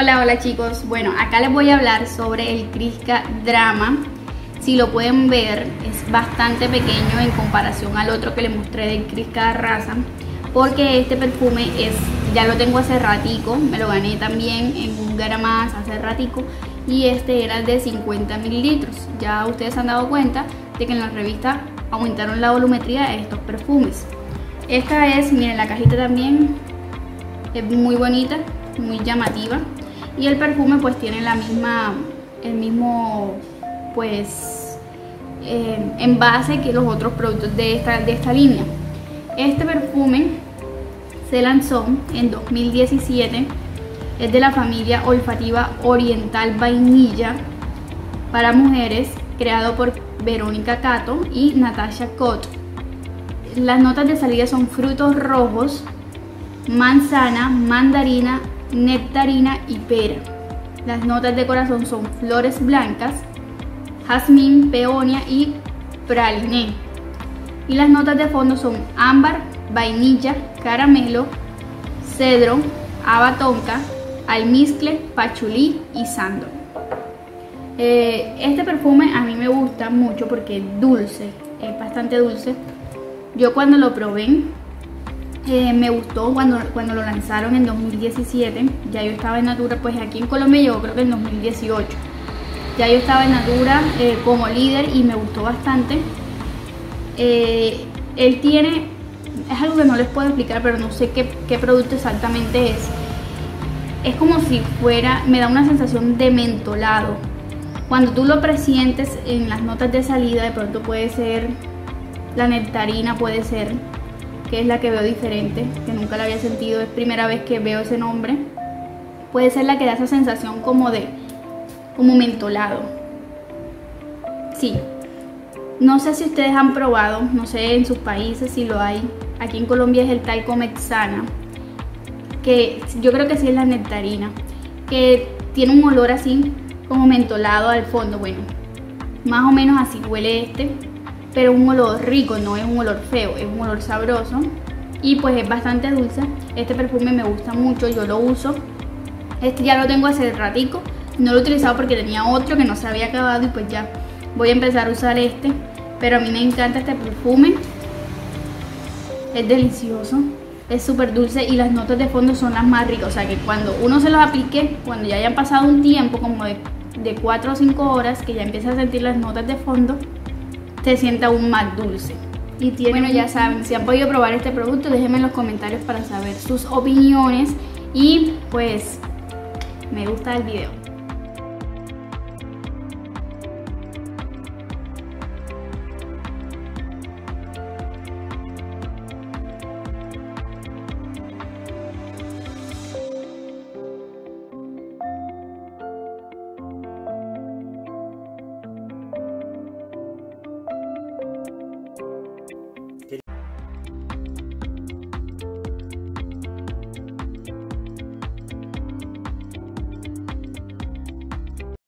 Hola, hola chicos. Bueno, acá les voy a hablar sobre el Crisca Drama. Si lo pueden ver, es bastante pequeño en comparación al otro que les mostré del Crisca Raza. Porque este perfume es, ya lo tengo hace ratico, me lo gané también en un más hace ratico. Y este era de 50 mililitros. Ya ustedes han dado cuenta de que en la revista aumentaron la volumetría de estos perfumes. Esta es, miren la cajita también, es muy bonita, muy llamativa y el perfume pues tiene la misma, el mismo pues eh, envase que los otros productos de esta, de esta línea. Este perfume se lanzó en 2017, es de la familia olfativa oriental vainilla para mujeres, creado por Verónica Cato y Natasha Cott. Las notas de salida son frutos rojos, manzana, mandarina, nectarina y pera. Las notas de corazón son flores blancas, jazmín, peonia y praliné. Y las notas de fondo son ámbar, vainilla, caramelo, cedro, abatonca, almizcle, pachulí y sando. Eh, este perfume a mí me gusta mucho porque es dulce, es bastante dulce. Yo cuando lo probé me gustó cuando, cuando lo lanzaron en 2017. Ya yo estaba en Natura, pues aquí en Colombia yo creo que en 2018. Ya yo estaba en Natura eh, como líder y me gustó bastante. Eh, él tiene, es algo que no les puedo explicar, pero no sé qué, qué producto exactamente es. Es como si fuera, me da una sensación de mentolado. Cuando tú lo presientes en las notas de salida, de pronto puede ser la nectarina, puede ser que es la que veo diferente, que nunca la había sentido, es primera vez que veo ese nombre. Puede ser la que da esa sensación como de, mentolado. Sí. No sé si ustedes han probado, no sé en sus países si lo hay. Aquí en Colombia es el talco mexana, que yo creo que sí es la nectarina, que tiene un olor así como mentolado al fondo. Bueno, más o menos así huele este pero un olor rico, no es un olor feo, es un olor sabroso y pues es bastante dulce. Este perfume me gusta mucho, yo lo uso. Este ya lo tengo hace ratico, no lo he utilizado porque tenía otro que no se había acabado y pues ya voy a empezar a usar este. Pero a mí me encanta este perfume, es delicioso, es súper dulce y las notas de fondo son las más ricas. O sea que cuando uno se los aplique, cuando ya hayan pasado un tiempo como de, de 4 o 5 horas, que ya empieza a sentir las notas de fondo, se sienta aún más dulce. Y tiene, bueno, ya saben, si han podido probar este producto, déjenme en los comentarios para saber sus opiniones. Y pues, me gusta el video.